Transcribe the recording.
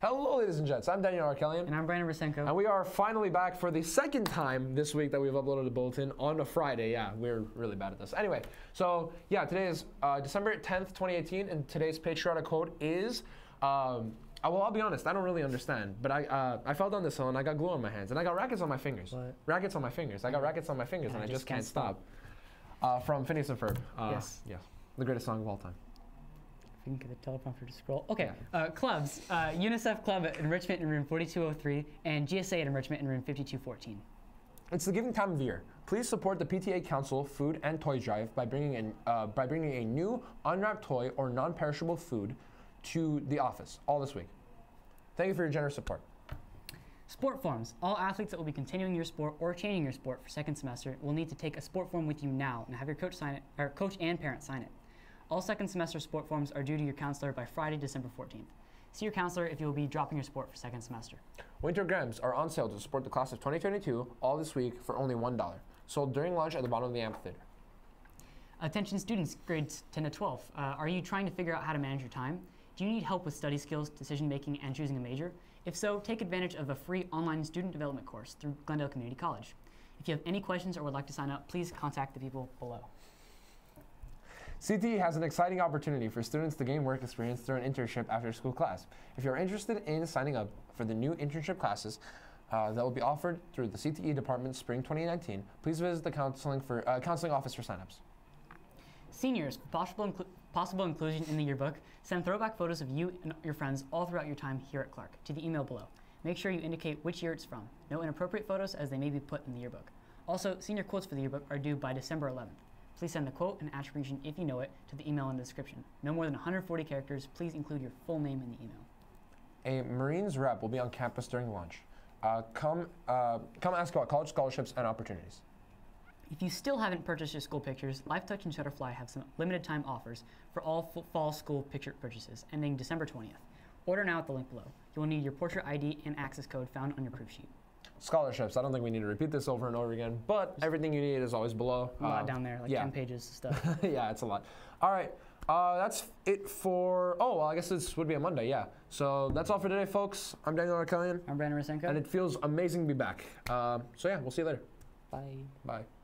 Hello, ladies and gents. I'm Daniel Arkelian. And I'm Brandon Rosenko. And we are finally back for the second time this week that we've uploaded a bulletin on a Friday. Yeah, we're really bad at this. Anyway, so yeah, today is uh, December 10th, 2018, and today's patriotic quote is. Um, I, well, I'll be honest. I don't really understand, but I uh, I fell down this hill and I got glue on my hands and I got rackets on my fingers. What? Rackets on my fingers. I got rackets on my fingers and I, just, can't, stop. Uh, from Phineas and Ferb. Uh, Yes. Yes. The greatest song of all time. If we can get the teleprompter to scroll. Okay, uh, clubs. Uh, UNICEF Club at Enrichment in room 4203 and GSA at Enrichment in room 5214. It's the giving time of year. Please support the PTA Council Food and Toy Drive by bringing in, uh, by bringing a new unwrapped toy or non-perishable food to the office all this week. Thank you for your generous support. Sport forms. All athletes that will be continuing your sport or changing your sport for second semester will need to take a sport form with you now and have your coach sign it, or coach and parent sign it. All second semester sport forms are due to your counselor by Friday, December 14th. See your counselor if you will be dropping your sport for second semester. Winter grams are on sale to support the class of 2022 all this week for only $1. Sold during lunch at the bottom of the amphitheater. Attention students, grades 10 to 12. Uh, are you trying to figure out how to manage your time? Do you need help with study skills, decision making, and choosing a major? If so, take advantage of a free online student development course through Glendale Community College. If you have any questions or would like to sign up, please contact the people below. CTE has an exciting opportunity for students to gain work experience through an internship after school class. If you're interested in signing up for the new internship classes uh, that will be offered through the CTE department spring 2019, please visit the counseling for uh, counseling office for signups. Seniors, possible, possible inclusion in the yearbook, send throwback photos of you and your friends all throughout your time here at Clark to the email below. Make sure you indicate which year it's from. No inappropriate photos as they may be put in the yearbook. Also, senior quotes for the yearbook are due by December 11th. Please send the quote and attribution if you know it to the email in the description. No more than 140 characters. Please include your full name in the email. A Marines rep will be on campus during lunch. Uh, come, uh, come ask about college scholarships and opportunities. If you still haven't purchased your school pictures, LifeTouch and Shutterfly have some limited time offers for all f- fall school picture purchases ending December 20th. Order now at the link below. You will need your portrait ID and access code found on your proof sheet. Scholarships. I don't think we need to repeat this over and over again, but everything you need is always below. A lot Uh, down there, like yeah. 10 pages of stuff. yeah, it's a lot. All right. Uh, that's it for. Oh, well, I guess this would be a Monday, yeah. So that's all for today, folks. I'm Daniel Arkelian, I'm Brandon Rosenko. and it feels amazing to be back. Uh, so, yeah, we'll see you later. Bye. Bye.